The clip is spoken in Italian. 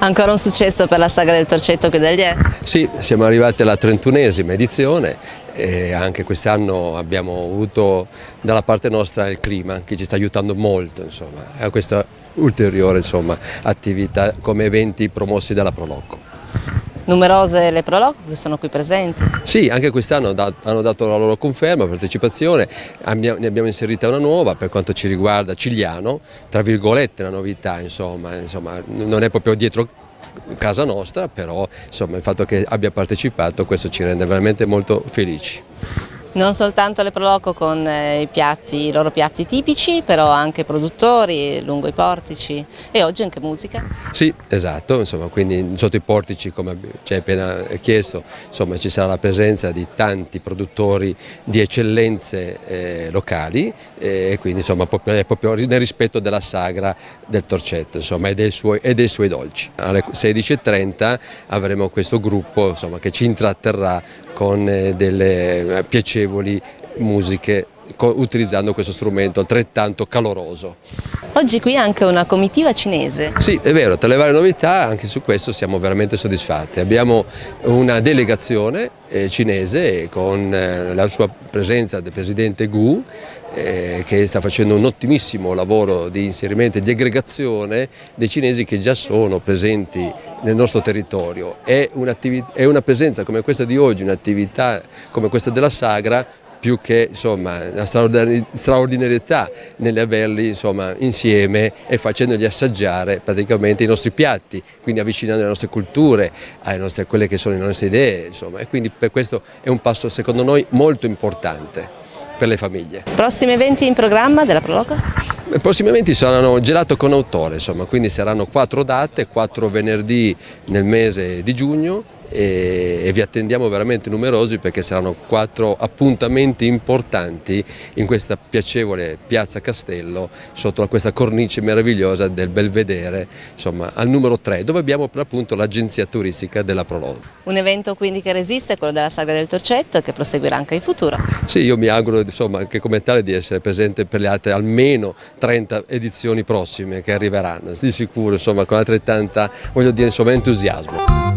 Ancora un successo per la saga del Torcetto qui del Die? Sì, siamo arrivati alla 31esima edizione e anche quest'anno abbiamo avuto dalla parte nostra il clima che ci sta aiutando molto insomma, a questa ulteriore insomma, attività come eventi promossi dalla Prolocco. Numerose le Prolocco che sono qui presenti? Sì, anche quest'anno hanno dato la loro conferma, partecipazione, ne abbiamo inserita una nuova per quanto ci riguarda Cigliano, tra virgolette la novità, insomma, insomma non è proprio dietro casa nostra, però insomma, il fatto che abbia partecipato questo ci rende veramente molto felici. Non soltanto le Proloco con eh, i, piatti, i loro piatti tipici, però anche produttori lungo i portici e oggi anche musica. Sì, esatto, insomma, quindi sotto i portici, come ci hai appena chiesto, insomma, ci sarà la presenza di tanti produttori di eccellenze eh, locali eh, e quindi insomma, proprio, proprio nel rispetto della sagra del Torcetto insomma, e, dei suoi, e, dei suoi, dolci. Alle 16.30 avremo questo gruppo insomma, che ci intratterrà con eh, delle eh, piacevoli musiche utilizzando questo strumento altrettanto caloroso. Oggi qui anche una comitiva cinese. Sì, è vero, tra le varie novità anche su questo siamo veramente soddisfatti. Abbiamo una delegazione eh, cinese con eh, la sua presenza del presidente Gu eh, che sta facendo un ottimissimo lavoro di inserimento e di aggregazione dei cinesi che già sono presenti nel nostro territorio. È, è una presenza come questa di oggi, un'attività come questa della Sagra più che insomma, la straordinarietà nell'averli insomma, insieme e facendogli assaggiare praticamente i nostri piatti, quindi avvicinando le nostre culture, a quelle che sono le nostre idee, insomma, e quindi per questo è un passo secondo noi molto importante per le famiglie. Prossimi eventi in programma della Proloco? Eventi saranno gelato con autore, insomma, quindi saranno quattro date, quattro venerdì nel mese di giugno e, vi attendiamo veramente numerosi perché saranno quattro appuntamenti importanti in questa piacevole piazza Castello sotto questa cornice meravigliosa del Belvedere insomma al numero 3 dove abbiamo per appunto l'agenzia turistica della Prolog. Un evento quindi che resiste, quello della Saga del Torcetto che proseguirà anche in futuro. Sì, io mi auguro insomma, anche come tale di essere presente per le altre almeno 30 edizioni prossime che arriveranno, di sicuro insomma, con altrettanta voglio dire, insomma, entusiasmo.